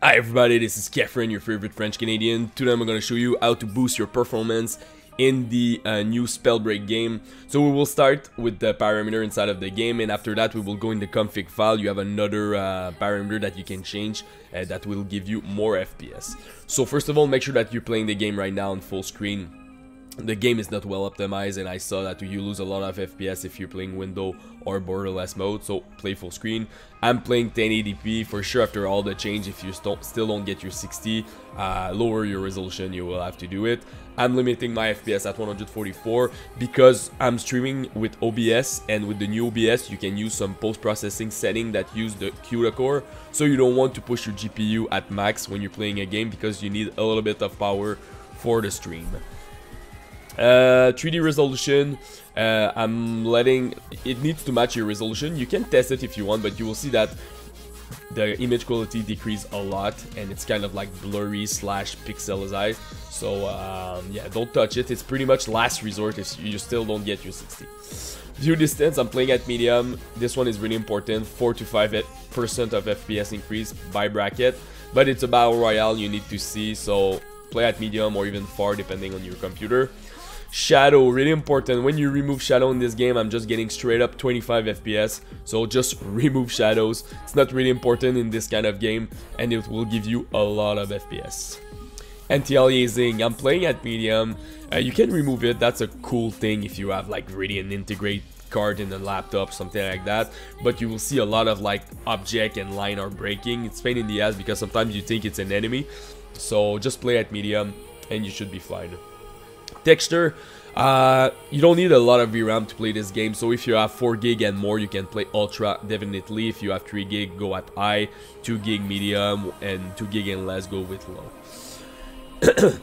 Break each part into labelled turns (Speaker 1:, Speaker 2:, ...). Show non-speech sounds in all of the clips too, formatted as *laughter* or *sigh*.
Speaker 1: Hi everybody, this is Kephren, your favorite French Canadian. Today I'm going to show you how to boost your performance in the uh, new Spellbreak game. So we will start with the parameter inside of the game and after that we will go in the config file. You have another uh, parameter that you can change uh, that will give you more FPS. So first of all, make sure that you're playing the game right now on full screen the game is not well optimized and I saw that you lose a lot of FPS if you're playing window or borderless mode so play full screen. I'm playing 1080p for sure after all the change. If you still still don't get your 60 uh, lower your resolution you will have to do it. I'm limiting my FPS at 144 because I'm streaming with OBS and with the new OBS you can use some post-processing setting that use the CUDA core so you don't want to push your GPU at max when you're playing a game because you need a little bit of power for the stream. Uh, 3D resolution, uh, I'm letting, it needs to match your resolution. You can test it if you want, but you will see that the image quality decreased a lot and it's kind of like blurry slash pixelized. So um, yeah, don't touch it. It's pretty much last resort if you still don't get your 60. View distance, I'm playing at medium. This one is really important. 4 to 5% of FPS increase by bracket. But it's a battle royale you need to see, so play at medium or even far depending on your computer. Shadow, really important. When you remove shadow in this game, I'm just getting straight up 25 FPS. So just *laughs* remove shadows. It's not really important in this kind of game and it will give you a lot of FPS. Anti-aliasing, I'm playing at medium. Uh, you can remove it, that's a cool thing if you have like really an integrate card in a laptop, something like that. But you will see a lot of like object and line are breaking. It's pain in the ass because sometimes you think it's an enemy. So just play at medium and you should be fine. Texture, uh, you don't need a lot of VRAM to play this game, so if you have 4 gig and more, you can play Ultra definitely. If you have 3 gig, go at high, 2 gig medium, and 2 gig and less, go with low. *clears throat*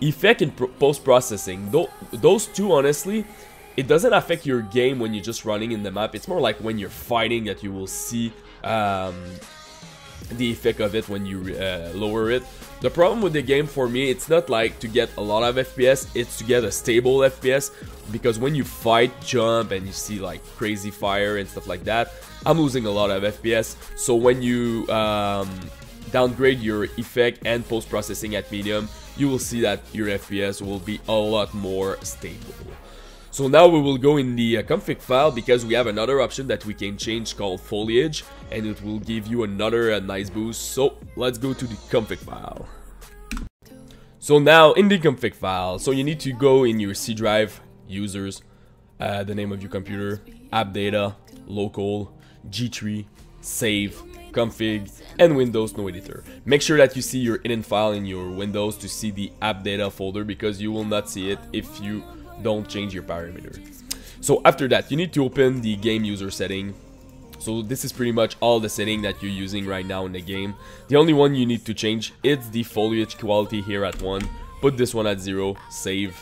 Speaker 1: Effect and post-processing, those two, honestly, it doesn't affect your game when you're just running in the map. It's more like when you're fighting that you will see um, the effect of it when you uh, lower it. The problem with the game for me, it's not like to get a lot of FPS, it's to get a stable FPS because when you fight, jump, and you see like crazy fire and stuff like that, I'm losing a lot of FPS. So when you um, downgrade your effect and post-processing at medium, you will see that your FPS will be a lot more stable. So now we will go in the uh, config file because we have another option that we can change called foliage and it will give you another uh, nice boost. So let's go to the config file. So now in the config file, so you need to go in your C drive, users, uh, the name of your computer, app data, local, G3, save, config, and Windows no editor. Make sure that you see your init file in your Windows to see the app data folder because you will not see it if you don't change your parameter. So after that, you need to open the game user setting. So this is pretty much all the setting that you're using right now in the game. The only one you need to change is the foliage quality here at 1. Put this one at 0, save.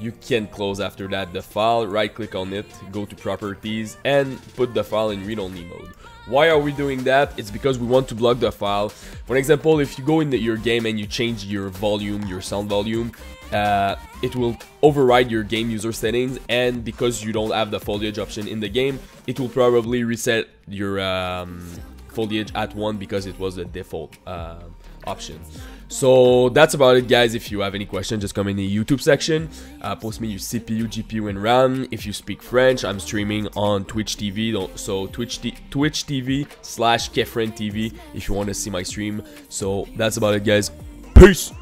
Speaker 1: You can close after that the file, right click on it, go to properties and put the file in read-only mode. Why are we doing that? It's because we want to block the file. For example, if you go into your game and you change your volume, your sound volume, uh, it will override your game user settings and because you don't have the foliage option in the game, it will probably reset your um, foliage at 1 because it was the default uh, option. So that's about it guys. If you have any questions, just come in the YouTube section. Uh, post me your CPU, GPU, and RAM. If you speak French, I'm streaming on Twitch TV. So Twitch, Twitch TV slash Kephren TV if you want to see my stream. So that's about it guys. Peace!